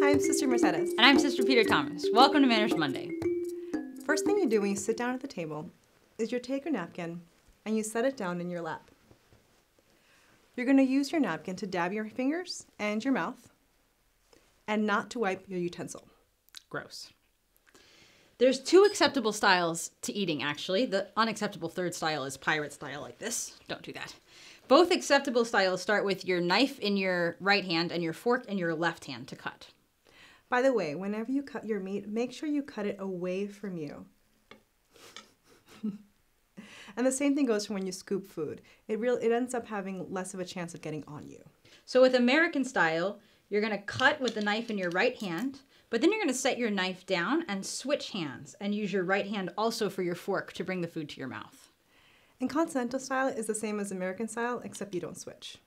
Hi, I'm Sister Mercedes. And I'm Sister Peter Thomas. Welcome to Manners Monday. First thing you do when you sit down at the table is you take your napkin and you set it down in your lap. You're going to use your napkin to dab your fingers and your mouth and not to wipe your utensil. Gross. There's two acceptable styles to eating, actually. The unacceptable third style is pirate style, like this. Don't do that. Both acceptable styles start with your knife in your right hand and your fork in your left hand to cut. By the way, whenever you cut your meat, make sure you cut it away from you. and the same thing goes for when you scoop food. It real it ends up having less of a chance of getting on you. So with American style, you're going to cut with the knife in your right hand, but then you're going to set your knife down and switch hands and use your right hand also for your fork to bring the food to your mouth. And continental style is the same as American style, except you don't switch.